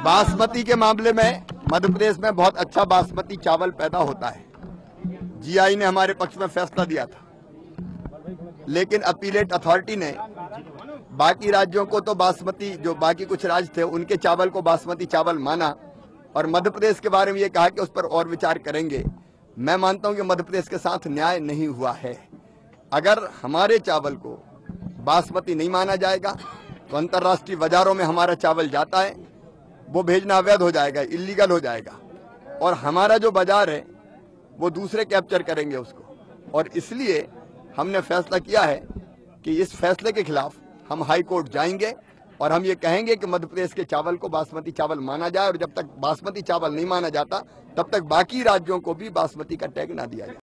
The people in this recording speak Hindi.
बासमती के मामले में मध्य प्रदेश में बहुत अच्छा बासमती चावल पैदा होता है। जीआई ने हमारे पक्ष में फैसला दिया था। लेकिन अपीलेट अथॉरिटी ने बाकी राज्यों को तो बासमती, जो बाकी कुछ राज्य थे, उनके चावल को बासमती चावल माना और मध्य प्रदेश के बारे में ये कहा कि उस पर और विचार करेंगे। मैं मानता हूँ कि मध्य प्रदेश के साथ न्याय नहीं हुआ है। अगर हमारे चावल को बासमती नहीं माना जाएगा तो अंतर्राष्ट्रीय बाजारों में हमारा चावल जाता है। वो भेजना अवैध हो जाएगा इलीगल हो जाएगा। और हमारा जो बाज़ार है, वो दूसरे कैप्चर करेंगे उसको। और इसलिए हमने फैसला किया है कि इस फैसले के खिलाफ हम हाई कोर्ट जाएँगे और हम ये कहेंगे कि मध्य प्रदेश के चावल को बासमती चावल माना जाए और जब तक बासमती चावल नहीं माना जाता, तब तक बाकी राज्यों को भी बासमती का टैग ना दिया जाए।